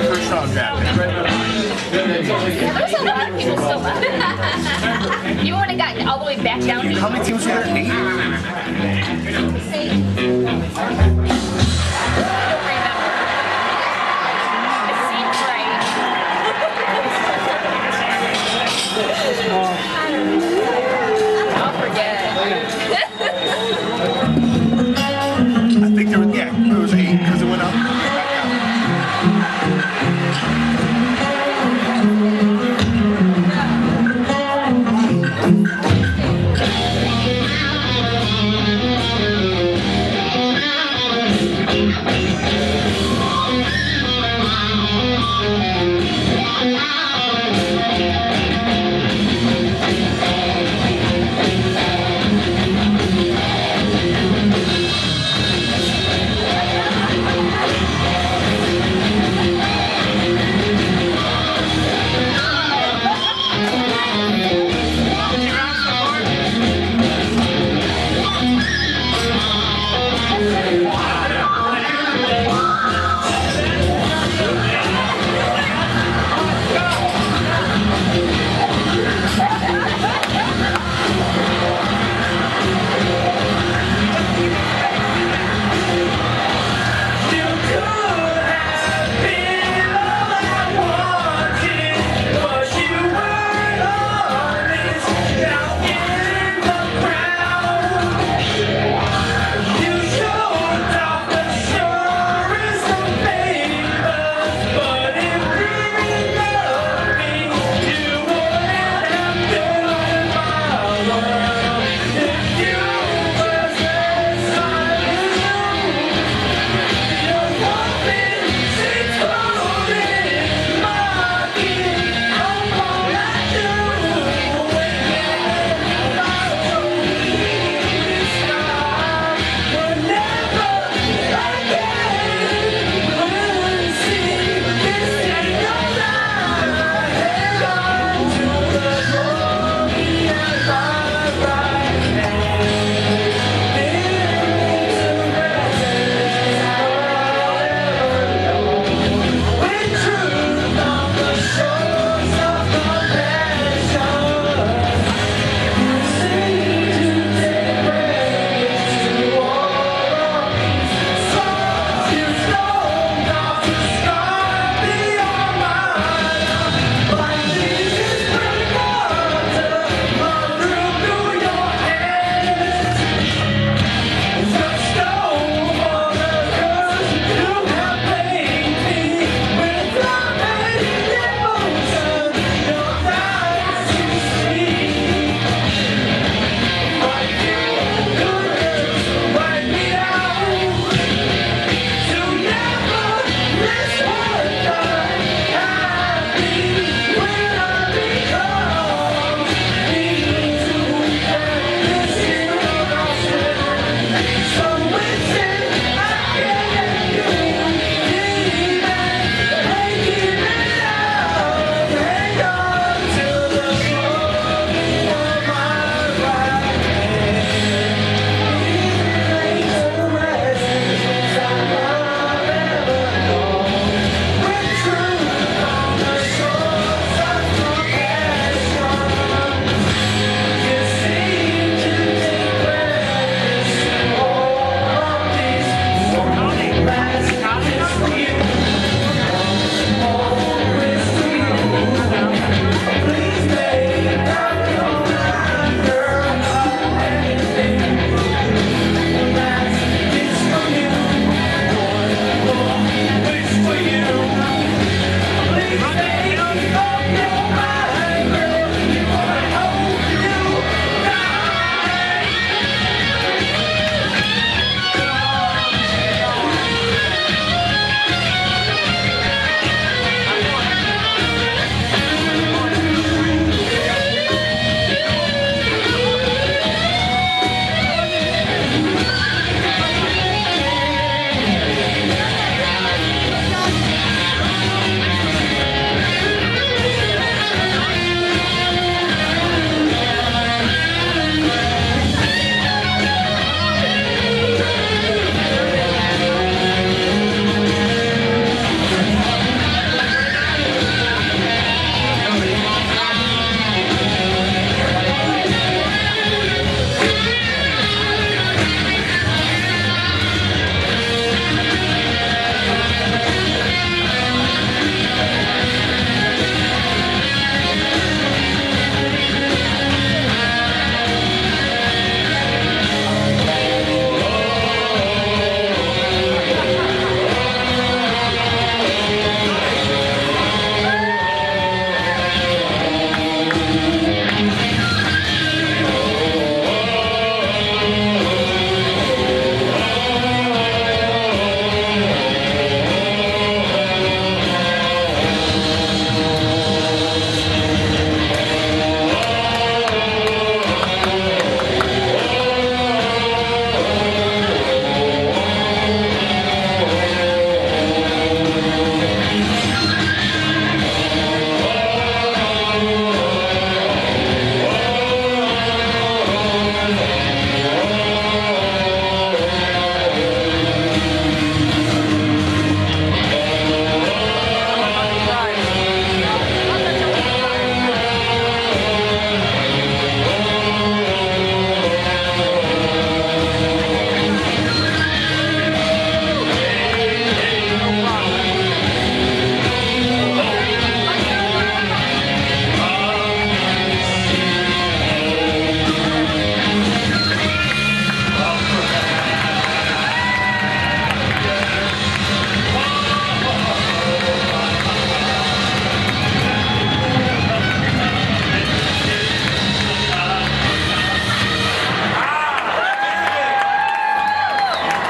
first round draft. Yeah, there's a lot of people still left. Even when it got all the way back down How many teams were there? Eight?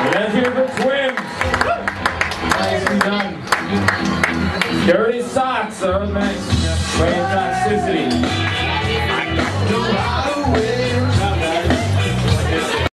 Let's hear the twins. Nicely done. Dirty socks, that nice.